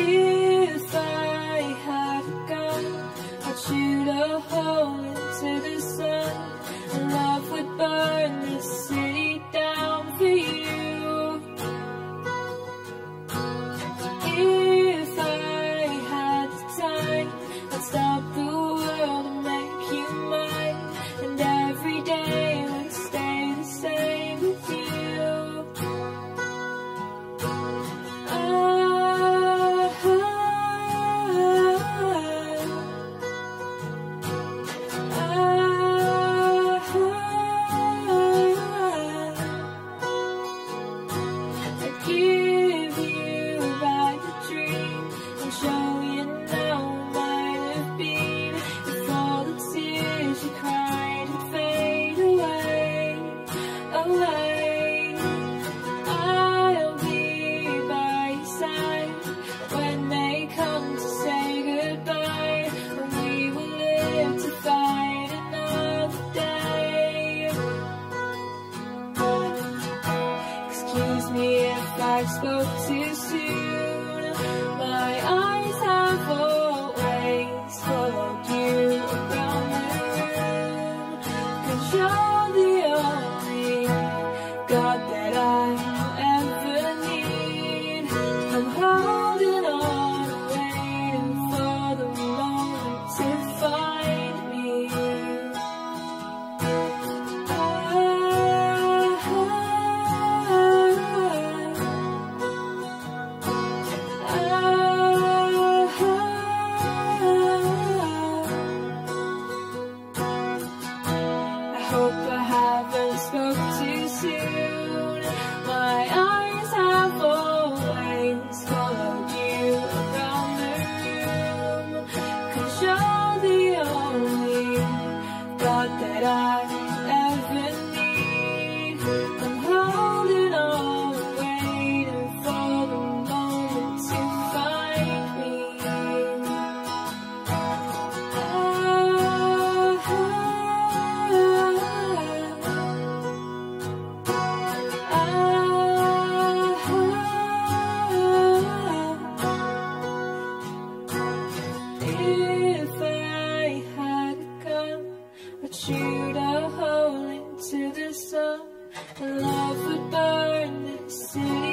If I had a gun, I'd shoot a hole into the sun, love would burn. if I spoke too soon. My eyes. I sun, love would burn the city.